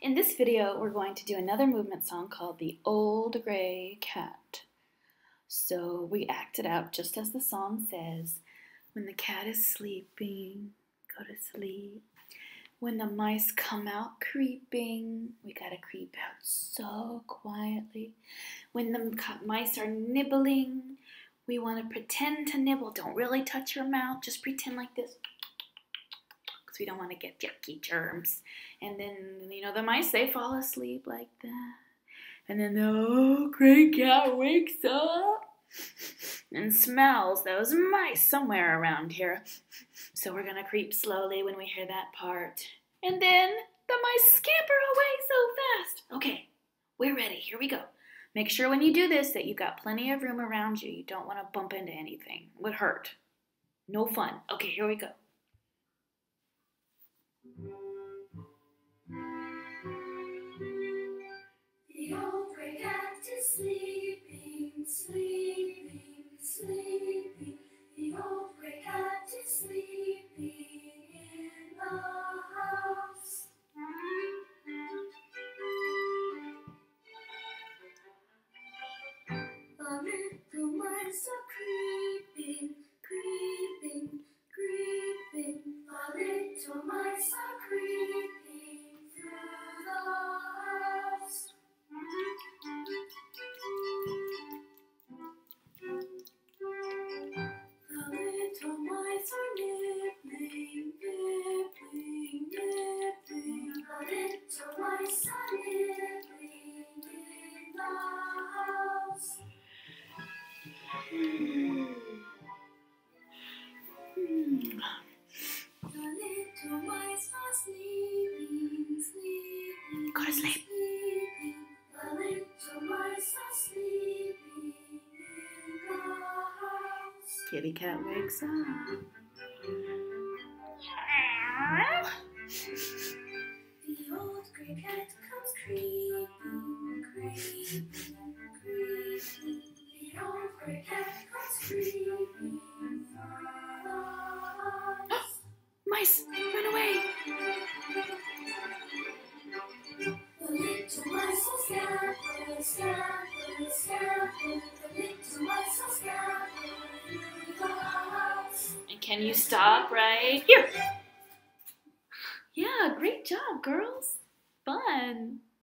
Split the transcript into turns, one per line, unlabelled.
In this video, we're going to do another movement song called The Old Gray Cat. So we act it out just as the song says. When the cat is sleeping, go to sleep. When the mice come out creeping, we gotta creep out so quietly. When the mice are nibbling, we wanna pretend to nibble. Don't really touch your mouth, just pretend like this we don't want to get yucky germs. And then, you know, the mice, they fall asleep like that. And then the oh, gray cat wakes up and smells those mice somewhere around here. So we're going to creep slowly when we hear that part. And then the mice scamper away so fast. Okay, we're ready. Here we go. Make sure when you do this that you've got plenty of room around you. You don't want to bump into anything. It would hurt. No fun. Okay, here we go.
In the house.
Kitty cat wakes up.
The old gray cat comes creeping, creeping, creeping. The old gray cat comes creeping
can you stop right here? Yeah, great job, girls. Fun.